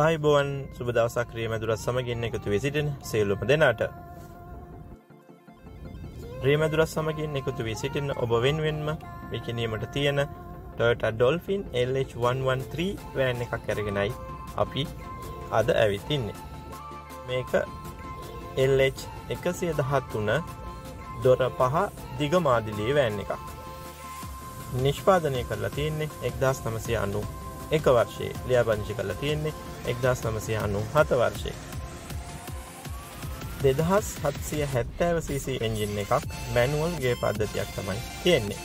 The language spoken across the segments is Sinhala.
ආයිබෝවන් සුබ දවසක් ක්‍රියමැදුරත් සමගින්න එකතු වෙසිටෙන සේලුම දෙනාට. ්‍රියමදුරත් සමගින් එකතු වී සිටින්න ඔබ වෙන්වෙන්ම විකිනීමට තියෙන ටොට ඩොල්ෆින් LH113 වෑන් එකක් ඇරගෙනයි අපි අද ඇවිතින්නේ මේක LH එකසිය දහත් වන දොර පහ දිග මාදිලී වෑන් එකක්. නිෂ්පාදනය කරලා තියෙන්නේ එක්දස් නමසය අනු එක වර්ෂයේ ලියාපංචි කරලා තියෙන්නේ එක්දස් නමසය අනු හත වර්ෂය. දෙදහස් හත්සිය හැත්තෑව සිසි එන්ජින් එකක් මැනුවල් ගේ පද්ධතියක් තමයි තියෙන්නේ.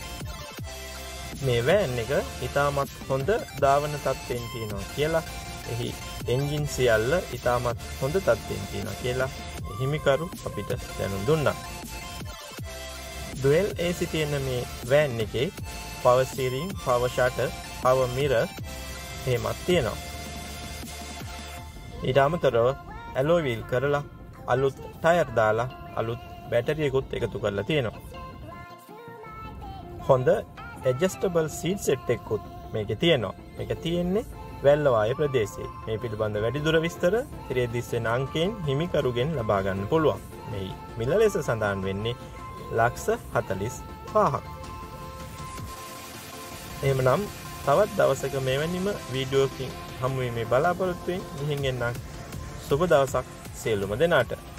මේ වෑන් එක ඉතාමත් හොඳ ධාවන තත්වෙන් තියෙනවා කියලා එහි එන්ජින් සියල්ල ඉතාමත් හොඳ තත්වෙන් තියෙන කියලා හිමිකරු අපිට දැනුම් දුන්නා. දුවල් ඒ සිතියන මේ වෑන් එකේ පවස්තීරීම් පවෂාට පව මිර එහෙමත් තියෙනවා ඊට අමතරව ඇලෝවිල් කරලා අලුත් ටයර් දාලා අලුත් බැටරියකුත් එකතු කරලා තියෙනවා. හොඳ එජස්ටබල් සීඩ් සෙට් එක්කුත් මේක තියෙනවා. එක තියෙන්නේ වැල්ලවාය ප්‍රදේශේ මේ පිළිබඳ වැඩිදුර විස්තර තිරේදිස්සේ අංකයෙන් හිමිකරුගෙන් ලබාගන්න පුළුවන්. මෙයි මිල ලෙස සඳහන් වෙන්නේ ලක්ස හතලිස් පාහක්. එම නම් තවත් දවසක මෙවැනිම වීඩියෝකින් හමුවීමේ බලාපොරොත්තුවෙන් ගිහින් එන්නම් සුබ දවසක්. සියලුම දෙනාට.